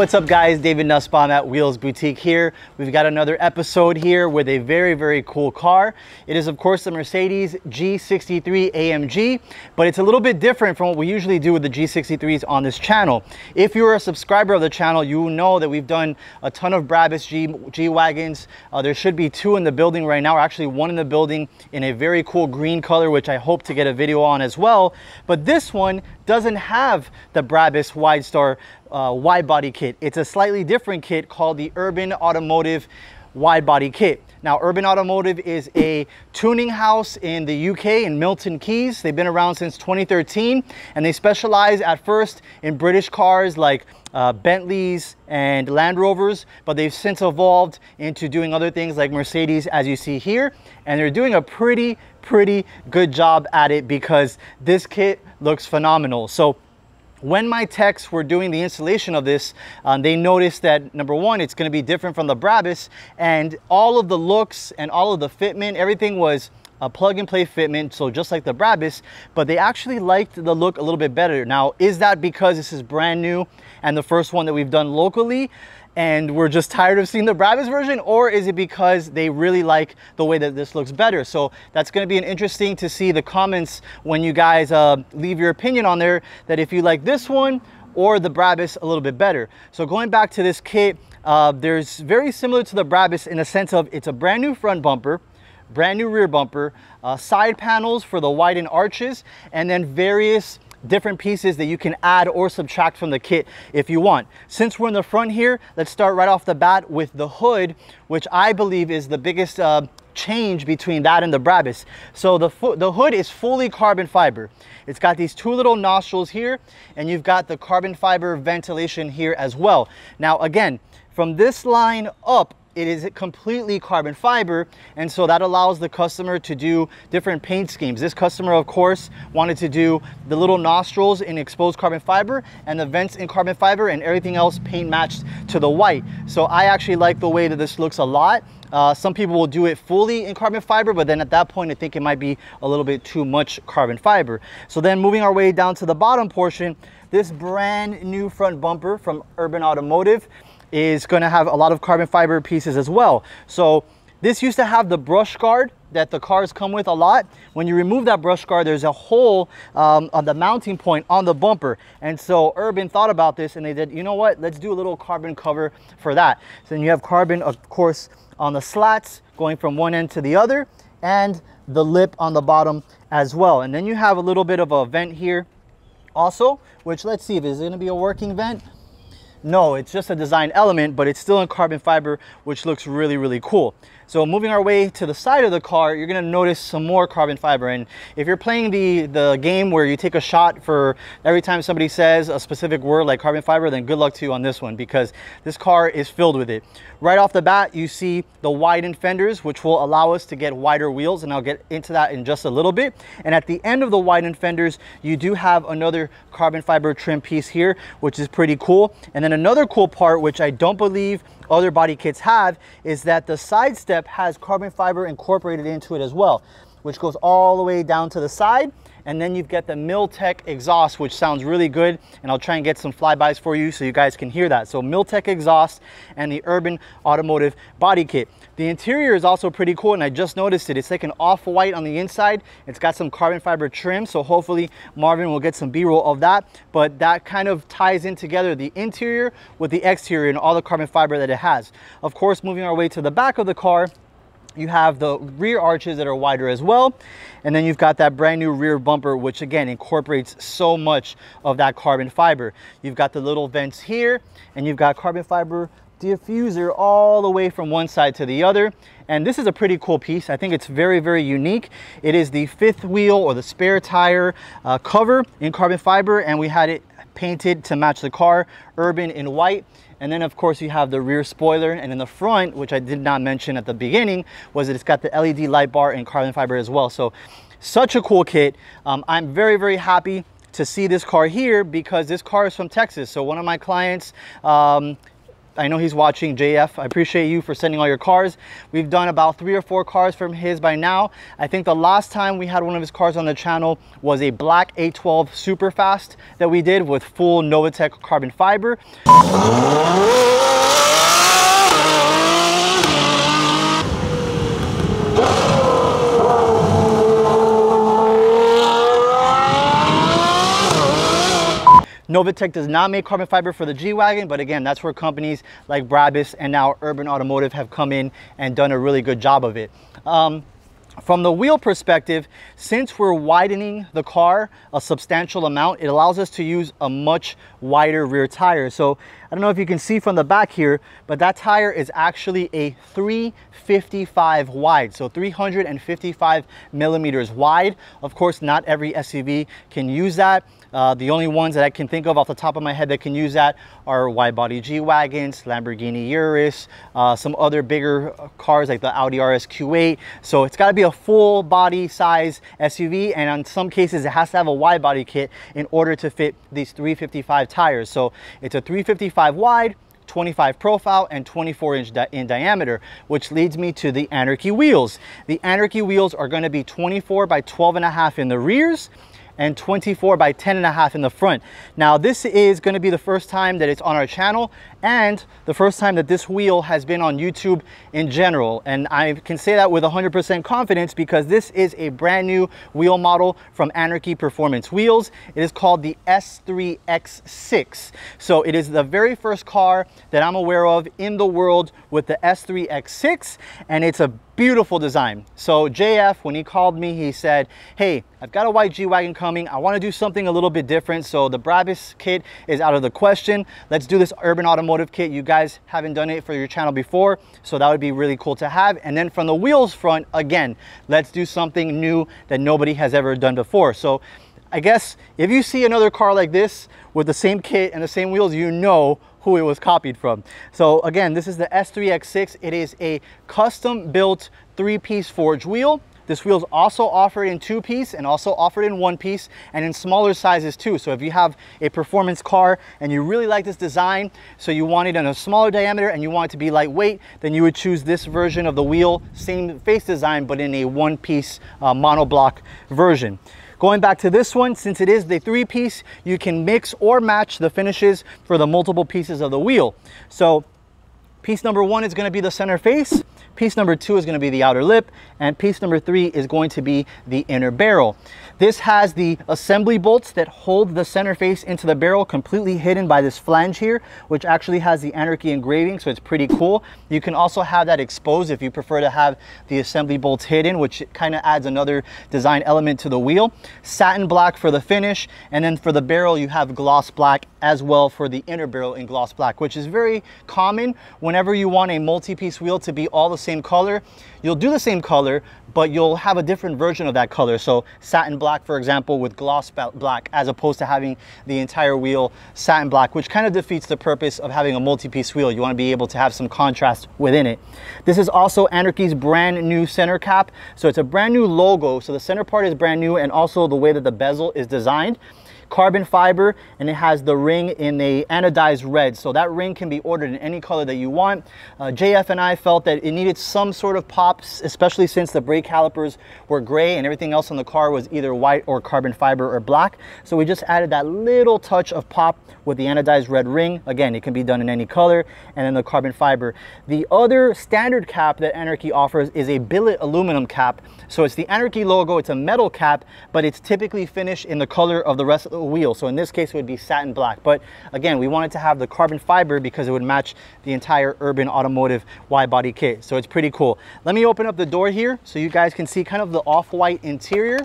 What's up guys? David Nussbaum at Wheels Boutique here. We've got another episode here with a very, very cool car. It is of course the Mercedes G63 AMG, but it's a little bit different from what we usually do with the G63s on this channel. If you're a subscriber of the channel, you know that we've done a ton of Brabus G, G-Wagons. Uh, there should be two in the building right now, or actually one in the building in a very cool green color, which I hope to get a video on as well. But this one doesn't have the Brabus Widestar uh, wide body kit. It's a slightly different kit called the Urban Automotive wide body kit. Now, Urban Automotive is a tuning house in the UK in Milton Keynes. They've been around since 2013 and they specialize at first in British cars like uh, Bentleys and Land Rovers, but they've since evolved into doing other things like Mercedes as you see here. And they're doing a pretty, pretty good job at it because this kit looks phenomenal. So when my techs were doing the installation of this, um, they noticed that number one, it's gonna be different from the Brabus and all of the looks and all of the fitment, everything was a plug and play fitment, so just like the Brabus, but they actually liked the look a little bit better. Now, is that because this is brand new and the first one that we've done locally? And we're just tired of seeing the Brabus version or is it because they really like the way that this looks better? So that's going to be an interesting to see the comments when you guys uh, leave your opinion on there that if you like this one or the Brabus a little bit better. So going back to this kit uh, there's very similar to the Brabus in the sense of it's a brand new front bumper brand new rear bumper uh, side panels for the widened arches and then various different pieces that you can add or subtract from the kit if you want. Since we're in the front here, let's start right off the bat with the hood, which I believe is the biggest uh, change between that and the Brabus. So the, the hood is fully carbon fiber. It's got these two little nostrils here, and you've got the carbon fiber ventilation here as well. Now again, from this line up, it is completely carbon fiber and so that allows the customer to do different paint schemes. This customer of course wanted to do the little nostrils in exposed carbon fiber and the vents in carbon fiber and everything else paint matched to the white. So i actually like the way that this looks a lot. Uh, some people will do it fully in carbon fiber, but then at that point, I think it might be a little bit too much carbon fiber. So then moving our way down to the bottom portion, this brand new front bumper from Urban Automotive is going to have a lot of carbon fiber pieces as well. So this used to have the brush guard that the cars come with a lot. When you remove that brush guard, there's a hole um, on the mounting point on the bumper. And so Urban thought about this and they did, you know what, let's do a little carbon cover for that. So then you have carbon, of course, on the slats going from one end to the other and the lip on the bottom as well. And then you have a little bit of a vent here also, which let's see if it's gonna be a working vent. No, it's just a design element, but it's still in carbon fiber, which looks really, really cool. So moving our way to the side of the car, you're gonna notice some more carbon fiber. And if you're playing the, the game where you take a shot for every time somebody says a specific word like carbon fiber, then good luck to you on this one because this car is filled with it. Right off the bat, you see the widened fenders, which will allow us to get wider wheels, and I'll get into that in just a little bit. And at the end of the widened fenders, you do have another carbon fiber trim piece here, which is pretty cool. And then another cool part, which I don't believe other body kits have is that the side step has carbon fiber incorporated into it as well, which goes all the way down to the side. And then you've got the Milltek exhaust, which sounds really good. And I'll try and get some flybys for you so you guys can hear that. So Milltek exhaust and the Urban Automotive body kit. The interior is also pretty cool and I just noticed it. It's like an off-white on the inside. It's got some carbon fiber trim. So hopefully Marvin will get some B-roll of that. But that kind of ties in together the interior with the exterior and all the carbon fiber that it has. Of course, moving our way to the back of the car, you have the rear arches that are wider as well. And then you've got that brand new rear bumper, which again incorporates so much of that carbon fiber. You've got the little vents here and you've got carbon fiber diffuser all the way from one side to the other. And this is a pretty cool piece. I think it's very, very unique. It is the fifth wheel or the spare tire uh, cover in carbon fiber. And we had it painted to match the car, urban in white. And then of course you have the rear spoiler and in the front, which I did not mention at the beginning, was that it's got the LED light bar in carbon fiber as well. So such a cool kit. Um, I'm very, very happy to see this car here because this car is from Texas. So one of my clients, um, I know he's watching, JF. I appreciate you for sending all your cars. We've done about three or four cars from his by now. I think the last time we had one of his cars on the channel was a black 812 super fast that we did with full Novitec carbon fiber. Novitec does not make carbon fiber for the G-Wagon, but again, that's where companies like Brabus and now Urban Automotive have come in and done a really good job of it. Um, from the wheel perspective, since we're widening the car a substantial amount, it allows us to use a much wider rear tire. So I don't know if you can see from the back here, but that tire is actually a 355 wide. So 355 millimeters wide. Of course, not every SUV can use that. Uh, the only ones that I can think of off the top of my head that can use that are wide body G-Wagons, Lamborghini Urus, uh, some other bigger cars like the Audi RS Q8. So it's gotta be a full body size SUV and in some cases it has to have a wide body kit in order to fit these 355 tires. So it's a 355 wide, 25 profile and 24 inch di in diameter, which leads me to the Anarchy wheels. The Anarchy wheels are gonna be 24 by 12 and a half in the rears and 24 by 10 and a half in the front. Now this is gonna be the first time that it's on our channel and the first time that this wheel has been on YouTube in general. And I can say that with 100% confidence because this is a brand new wheel model from Anarchy Performance Wheels. It is called the S3X6. So it is the very first car that I'm aware of in the world with the S3X6 and it's a beautiful design. So JF, when he called me, he said, hey, I've got a white G-Wagon coming. I wanna do something a little bit different. So the Brabus kit is out of the question. Let's do this Urban Automotive automotive kit. You guys haven't done it for your channel before, so that would be really cool to have. And then from the wheels front, again, let's do something new that nobody has ever done before. So I guess if you see another car like this with the same kit and the same wheels, you know who it was copied from. So again, this is the S3X6. It is a custom built three-piece forged wheel. This wheel is also offered in two piece and also offered in one piece and in smaller sizes too. So if you have a performance car and you really like this design, so you want it in a smaller diameter and you want it to be lightweight, then you would choose this version of the wheel, same face design, but in a one piece uh, monoblock version. Going back to this one, since it is the three piece, you can mix or match the finishes for the multiple pieces of the wheel. So piece number one is gonna be the center face. Piece number two is gonna be the outer lip, and piece number three is going to be the inner barrel. This has the assembly bolts that hold the center face into the barrel completely hidden by this flange here, which actually has the Anarchy engraving, so it's pretty cool. You can also have that exposed if you prefer to have the assembly bolts hidden, which kind of adds another design element to the wheel. Satin black for the finish, and then for the barrel, you have gloss black as well for the inner barrel in gloss black, which is very common whenever you want a multi-piece wheel to be all the same color. You'll do the same color, but you'll have a different version of that color. So satin black, for example, with gloss black, as opposed to having the entire wheel satin black, which kind of defeats the purpose of having a multi-piece wheel. You wanna be able to have some contrast within it. This is also Anarchy's brand new center cap. So it's a brand new logo. So the center part is brand new and also the way that the bezel is designed carbon fiber and it has the ring in a anodized red. So that ring can be ordered in any color that you want. Uh, JF and I felt that it needed some sort of pops, especially since the brake calipers were gray and everything else on the car was either white or carbon fiber or black. So we just added that little touch of pop with the anodized red ring. Again, it can be done in any color and then the carbon fiber. The other standard cap that Anarchy offers is a billet aluminum cap. So it's the Anarchy logo, it's a metal cap, but it's typically finished in the color of the rest of the wheel. So in this case, it would be satin black. But again, we wanted to have the carbon fiber because it would match the entire urban automotive wide body kit. So it's pretty cool. Let me open up the door here so you guys can see kind of the off-white interior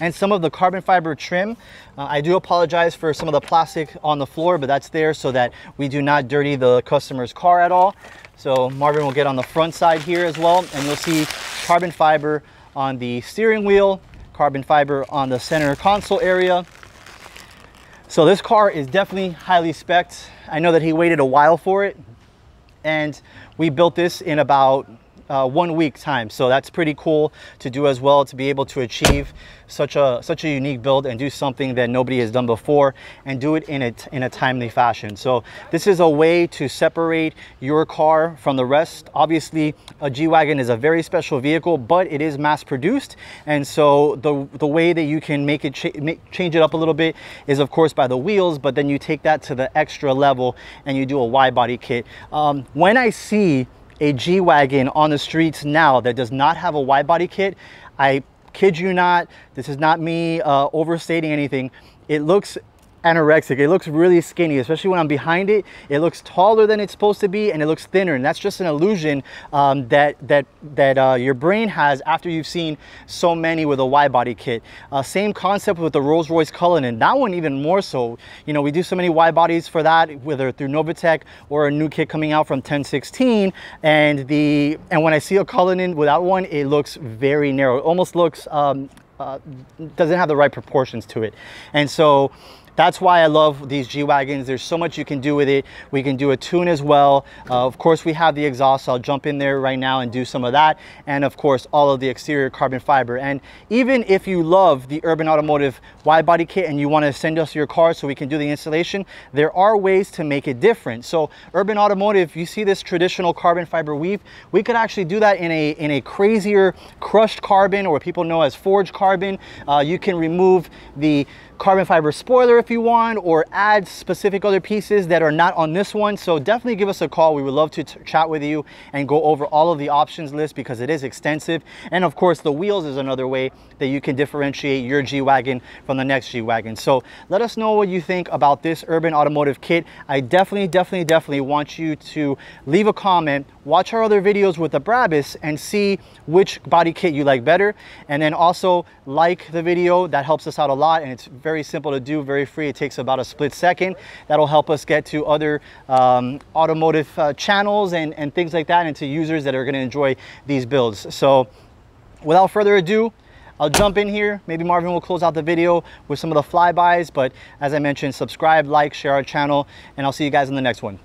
and some of the carbon fiber trim. Uh, I do apologize for some of the plastic on the floor, but that's there so that we do not dirty the customer's car at all. So Marvin will get on the front side here as well, and you'll see carbon fiber on the steering wheel, carbon fiber on the center console area. So this car is definitely highly spec'd. I know that he waited a while for it and we built this in about uh, one week time. So that's pretty cool to do as well to be able to achieve such a such a unique build and do something that nobody has done before and do it in a, in a timely fashion. So this is a way to separate your car from the rest. Obviously a G-Wagon is a very special vehicle, but it is mass produced. And so the, the way that you can make it cha make, change it up a little bit is of course by the wheels, but then you take that to the extra level and you do a wide body kit. Um, when I see a G-Wagon on the streets now that does not have a wide body kit, I kid you not, this is not me uh, overstating anything. It looks anorexic. It looks really skinny, especially when I'm behind it. It looks taller than it's supposed to be and it looks thinner. And that's just an illusion um, that, that, that uh, your brain has after you've seen so many with a wide body kit. Uh, same concept with the Rolls-Royce Cullinan. That one even more so. You know, we do so many wide bodies for that, whether through Novitec or a new kit coming out from 1016. And, the, and when I see a Cullinan without one, it looks very narrow. It almost looks, um, uh, doesn't have the right proportions to it. And so, that's why I love these G-Wagons. There's so much you can do with it. We can do a tune as well. Uh, of course, we have the exhaust. So I'll jump in there right now and do some of that. And of course, all of the exterior carbon fiber. And even if you love the Urban Automotive wide body kit and you want to send us your car so we can do the installation, there are ways to make it different. So Urban Automotive, you see this traditional carbon fiber weave, we could actually do that in a, in a crazier crushed carbon or people know as forged carbon. Uh, you can remove the carbon fiber spoiler if you want or add specific other pieces that are not on this one. So definitely give us a call. We would love to chat with you and go over all of the options list because it is extensive. And of course the wheels is another way that you can differentiate your G-Wagon from the next G-Wagon. So let us know what you think about this Urban Automotive kit. I definitely, definitely, definitely want you to leave a comment, watch our other videos with the Brabus and see which body kit you like better. And then also like the video, that helps us out a lot and it's very simple to do, very free. It takes about a split second. That'll help us get to other um, automotive uh, channels and, and things like that and to users that are gonna enjoy these builds. So without further ado, I'll jump in here. Maybe Marvin will close out the video with some of the flybys, but as I mentioned, subscribe, like, share our channel, and I'll see you guys in the next one.